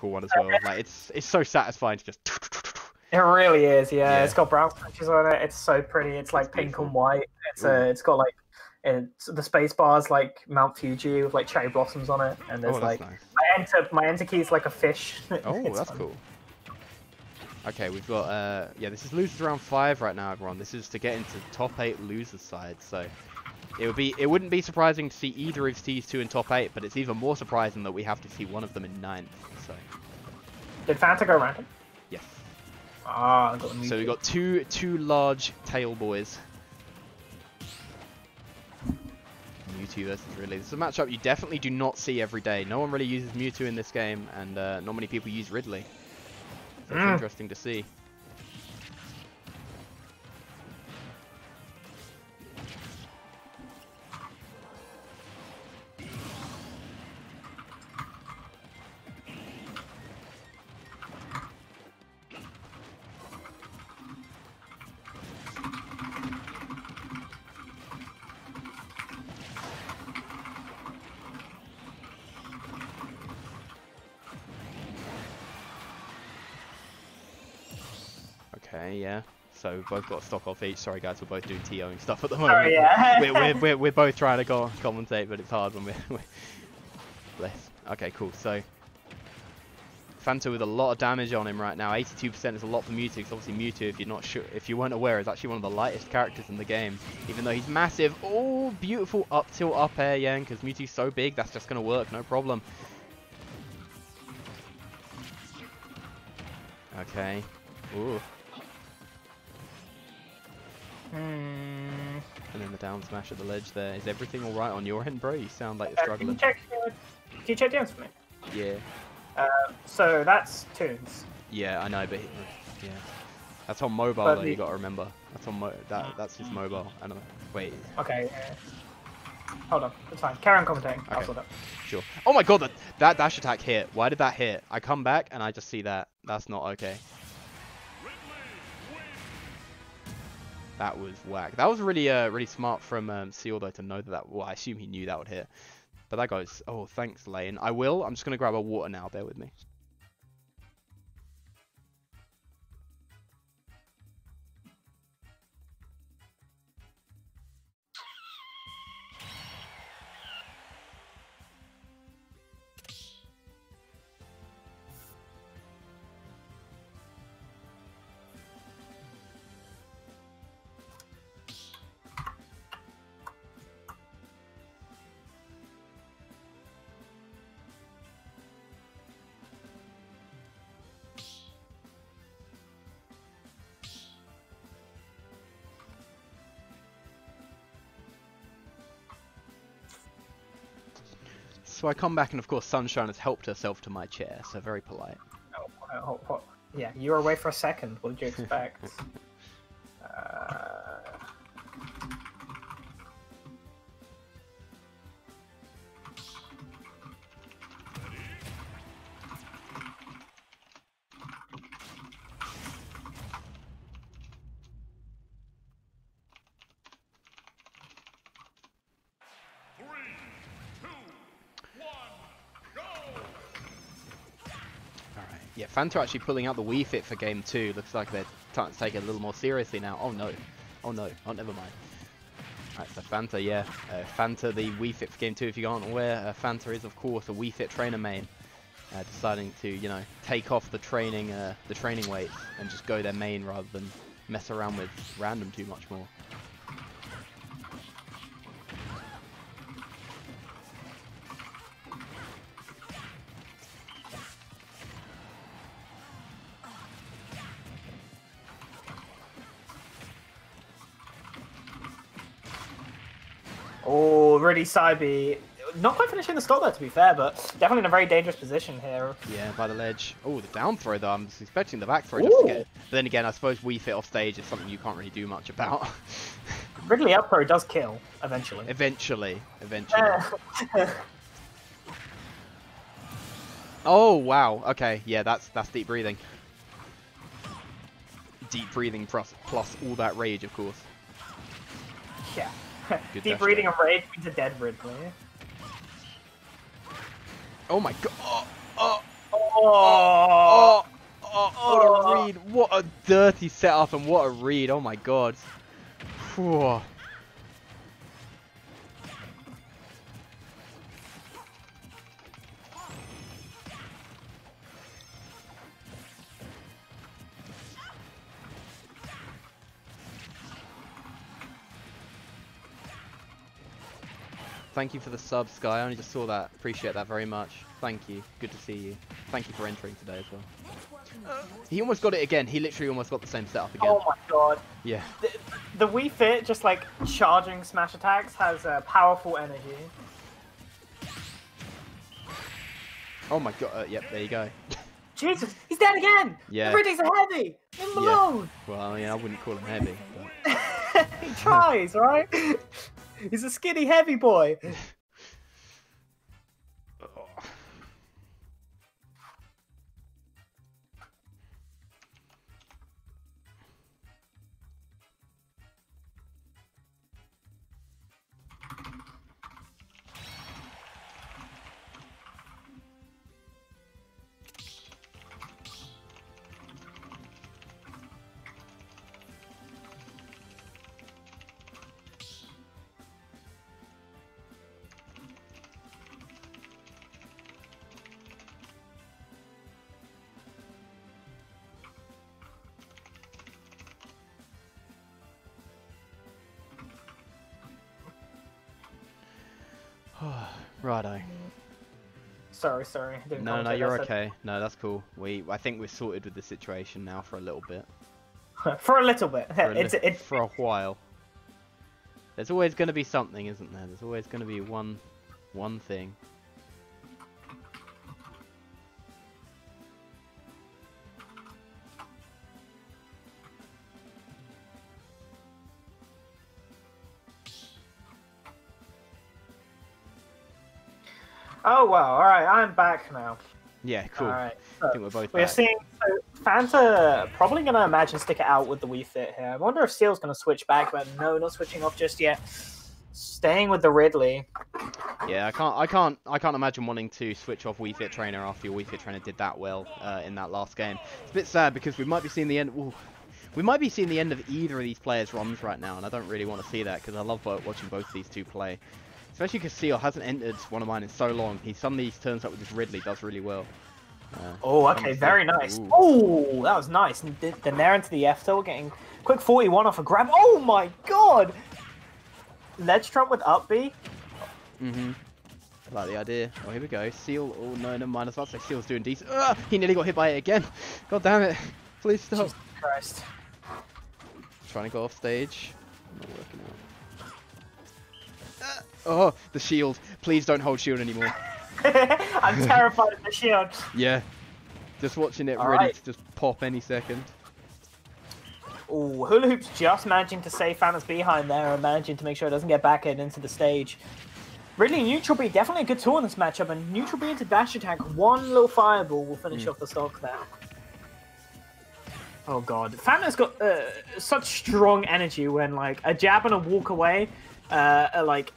cool one as well. Like it's it's so satisfying to just. It really is, yeah. Yeah. It's got brown patches on it. It's so pretty. It's like It's pink beautiful. and white. It's uh, it's got like it's the space bars like Mount Fuji with like cherry blossoms on it, and there's Oh, like nice. my enter my enter key is like a fish. Oh, that's fun. cool. Okay, we've got uh yeah, this is losers round five right now, everyone. This is to get into top eight losers side, so it would be it wouldn't be surprising to see either of these two in top eight, but it's even more surprising that we have to see one of them in ninth. So Did Fanta go random? yes. Ah, I got So we got two two large tail boys. Mewtwo versus Ridley. This is a matchup you definitely do not see every day. No one really uses Mewtwo in this game, and uh, not many people use Ridley. So it's Mm. interesting to see. Okay, yeah. So we've both got a stock off each. Sorry guys, we're both doing TOing stuff at the moment. Sorry, yeah. we're, we're, we're, we're both trying to go commentate, but it's hard when we're, we're less. Okay, cool. So Fanta with a lot of damage on him right now. 82% is a lot for Mewtwo. 'cause obviously Mewtwo, if you're not sure, if you weren't aware, is actually one of the lightest characters in the game. Even though he's massive. Oh, beautiful up tilt up air, yeah. Because Mewtwo's so big, that's just gonna work, no problem. Okay. Ooh. Hmm. And then the down smash at the ledge there. Is everything alright on your end, bro? You sound like you're Uh, can you struggling. check? Can you check DMs for me? Yeah. Uh, so that's tunes. Yeah, I know, but yeah. That's on mobile But though, the- you gotta remember. That's on mo that that's his mobile. I don't know. Wait, Okay. Uh, hold on. It's fine. Carry on commentating. I'll Okay. sort it. sure. Oh my god, that, that dash attack hit. Why did that hit? I come back and I just see that. That's not okay. That was whack. That was really uh really smart from um, Seal though to know that that. Well, I assume he knew that would hit. But that goes. Oh, thanks, Lane. I will. I'm just gonna grab a water now. Bear with me. So I come back and of course Sunshine has helped herself to my chair. So very polite. Oh, uh, oh, oh, yeah, you were away for a second. What did you expect? Yeah, Fanta actually pulling out the Wii Fit for game two. Looks like they're starting to take it a little more seriously now. Oh no. Oh no. Oh, never mind. Alright, so Fanta, yeah. Uh, Fanta, the Wii Fit for game two, if you aren't aware, uh, Fanta is, of course, a Wii Fit trainer main. Uh, deciding to, you know, take off the training, uh, the training weights and just go their main rather than mess around with random too much more. Really, Cybe. Not quite finishing the stock there, to be fair, but definitely in a very dangerous position here. Yeah, by the ledge. Oh, the down throw though. I'm expecting the back throw just to get. But then again, I suppose Wii Fit off stage is something you can't really do much about. Ridley up throw does kill eventually. eventually, eventually. Uh, Oh wow. Okay, yeah, that's that's deep breathing. Deep breathing plus plus all that rage, of course. yeah. Good Deep dash breathing there. and rage means a dead Ridley. Oh my god. Oh, oh. Oh, oh, oh, oh, oh what a read. What a dirty setup and what a read. Oh my god. Whew. Thank you for the sub, Sky. I only just saw that. Appreciate that very much. Thank you. Good to see you. Thank you for entering today as well. He almost got it again. He literally almost got the same setup again. Oh my god. Yeah. The, the Wii Fit, just like charging smash attacks, has uh, powerful energy. Oh my god. Uh, yep, there you go. Jesus, he's dead again! Yeah. The Riddick's a heavy! Leave him Yeah. alone! Well, I mean, I wouldn't call him heavy. But... he tries, right? He's a skinny heavy boy. Righto. Sorry, sorry. Didn't No, no, you're that's okay. No, that's cool. We, I think we're sorted with the situation now for a little bit. For a little bit. For a, it's, li- it's, for a while. There's always going to be something, isn't there? There's always going to be one, one thing. Oh, wow! alright, I'm back now. Yeah, cool. Alright. I think we're both We're back. seeing so Fanta probably gonna imagine stick it out with the Wii Fit here. I wonder if Seal's gonna switch back, but no, not switching off just yet. Staying with the Ridley. Yeah, I can't, I can't, I can't imagine wanting to switch off Wii Fit Trainer after your Wii Fit Trainer did that well uh, in that last game. It's a bit sad because we might be seeing the end. Ooh, we might be seeing the end of either of these players' runs right now, and I don't really want to see that because I love watching both these two play. Especially because Seal hasn't entered one of mine in so long. He suddenly turns up with his Ridley does really well. Uh, Oh, okay, very the- nice. Oh, that was nice. And th- Then there into the F tilt, getting quick 41 off a grab. Oh my god! Ledge trump with up B. Mm-hmm. I like the idea. Oh, here we go. Seal. Oh, no, mind. I was about Seal's doing decent. Ah, he nearly got hit by it again. God damn it. Please stop. Jesus Christ. Trying to go off stage. Not working out. Oh, the shield. Please don't hold shield anymore. I'm terrified of the shield. Yeah. Just watching it All ready right. to just pop any second. Ooh, Hula Hoop's just managing to save Fanta's behind there and managing to make sure it doesn't get back in into the stage. Really, Neutral B, definitely a good tool in this matchup, and Neutral B into dash attack, one little fireball will finish Mm. off the stock there. Oh god. Fanta's got uh, such strong energy when, like, a jab and a walk away, uh, are, like,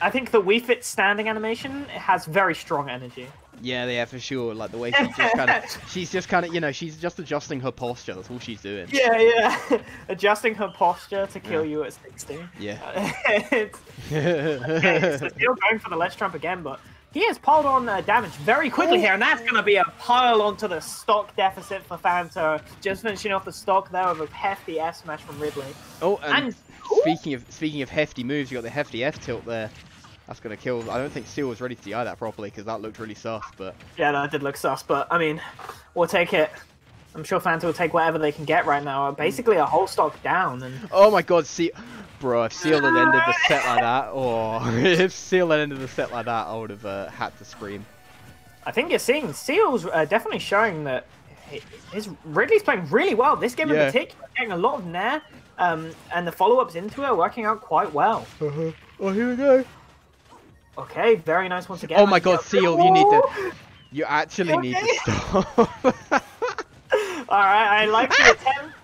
I think the Wii Fit standing animation has very strong energy. Yeah, yeah, for sure. Like the way she's just kind of, she's just kind of, you know, she's just adjusting her posture. That's all she's doing. Yeah, yeah. Adjusting her posture to kill Yeah. you at 60. Yeah. it's, Okay, so still going for the ledge trump again, but he has piled on uh, damage very quickly here, and that's going to be a pile onto the stock deficit for Fanta. Just finishing off the stock there with a hefty F smash from Ridley. oh, and, And- speaking of speaking of hefty moves, you got the hefty F tilt there. That's gonna kill. I don't think Seal was ready to DI that properly because that looked really sus. But Yeah, that did look sus, but I mean, we'll take it. I'm sure Fanta will take whatever they can get right now. Basically, a whole stock down, and oh my God, Seal, bro, if Seal had ended the set like that, or if Seal had ended the set like that, I would have uh, had to scream. I think you're seeing Seal's uh, definitely showing that hi- his Ridley's playing really well. This game Yeah. in particular, getting a lot of nair, um, and the follow-ups into it are working out quite well. Uh -huh. Oh, here we go. Okay, very nice once again. Oh my God, Seal, you need to... You actually You need to stop. All right, I like the attempt.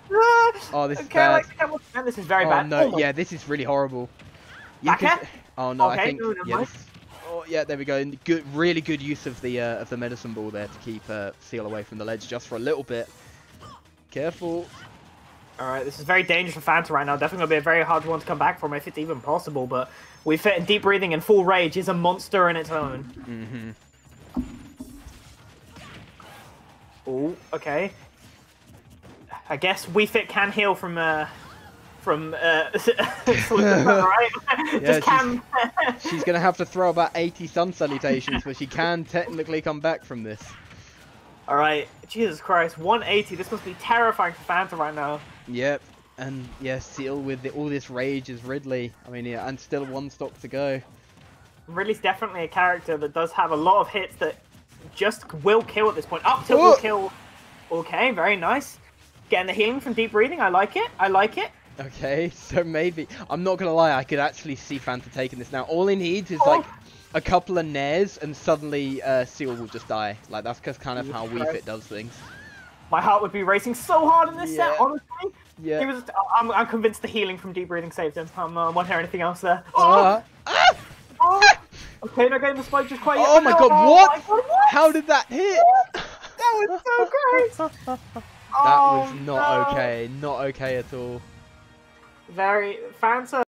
Oh, this is okay, I like bad. the attempt. This is very oh bad. no, my- yeah, this is really horrible. You Back? Oh no, I think no, yeah, this, oh, Oh yeah, there we go. And Good, really good use of the uh, of the medicine ball there to keep uh, Seal away from the ledge just for a little bit. Careful. All right, this is very dangerous for Fanta right now. Definitely gonna be a very hard one to come back from if it's even possible. But Wii Fit in deep breathing and full rage is a monster in its own. Mm-hmm. Oh, okay. I guess Wii Fit can heal from uh from uh right? Yeah, Just can She's gonna have to throw about 80 sun salutations, but she can technically come back from this. Alright, Jesus Christ, 180. This must be terrifying for Fanta right now. Yep. And yeah, Seal with the, all this rage is Ridley. I mean, yeah, and still one stock to go. Ridley's definitely a character that does have a lot of hits that just will kill at this point. Up tilt Oh! will kill. Okay, very nice. Getting the healing from deep breathing. I like it. I like it. Okay, so maybe I'm not gonna lie, I could actually see Fanta taking this now. All he needs is Oh. like a couple of nairs, and suddenly uh, Seal will just die. Like that's just kind of how Wii Fit does things. My heart would be racing so hard in this Yeah. set, honestly. Yeah. He was, I'm, I'm convinced the healing from deep breathing saved him. I'm, uh, I won't hear anything else there. Oh, Uh, oh. Okay, not getting the spike just quite yet. Oh my god, Oh what? my God, what? How did that hit? That was so great. That Oh, was not no. okay. Not okay at all. Very Fanta